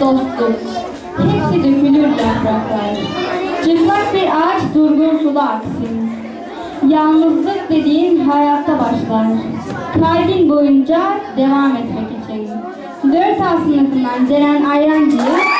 dostluk. Hepsi dökülür yapraklar. Çıplak bir ağaç durgun suda aksın. Yalnızlık dediğin hayatta başlar. Kalbin boyunca devam etmek için. Dört A sınıfından Ceren Ayrancı'yı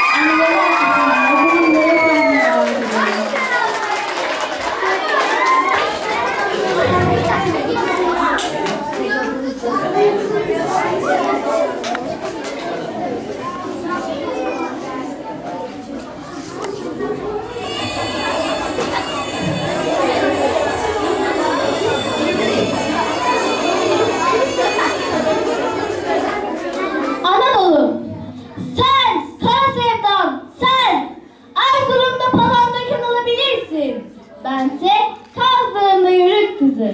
Bense kazdığında yürük kızı.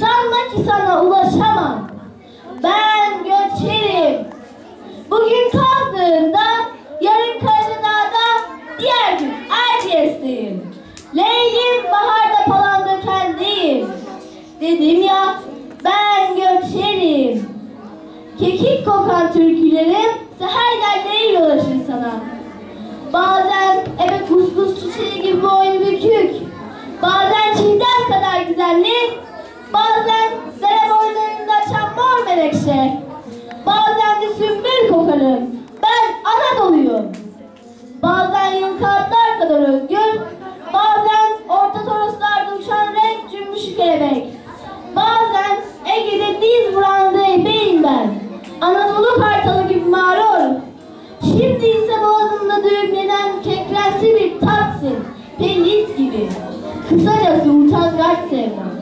Sanma ki sana ulaşamam. Ben göçerim. Bugün kazdığında, yarın Karadağ'da, diğer gün Erciyes'teyim. Leylim baharda palandaken değil. Dedim ya, ben göçerim. Kekik kokan türkülerim seher yerleri dolaşır sana. Bazen Bazen dere boylarında açan mor menekşe. Bazen de sümbül kokarım. Ben Anadolu'yum. Bazen yılkağıtlar kadar özgür. Bazen orta toroslarda uçan renk cümbüşü kelebek. Bazen Ege'de diz vuran zeybeyim ben. Anadolu kartalı gibi mağrur. Şimdi ise boğazımda düğümlenen kekremsi bir tatsın. Pelit gibi. Kısacası utangaç sevdam.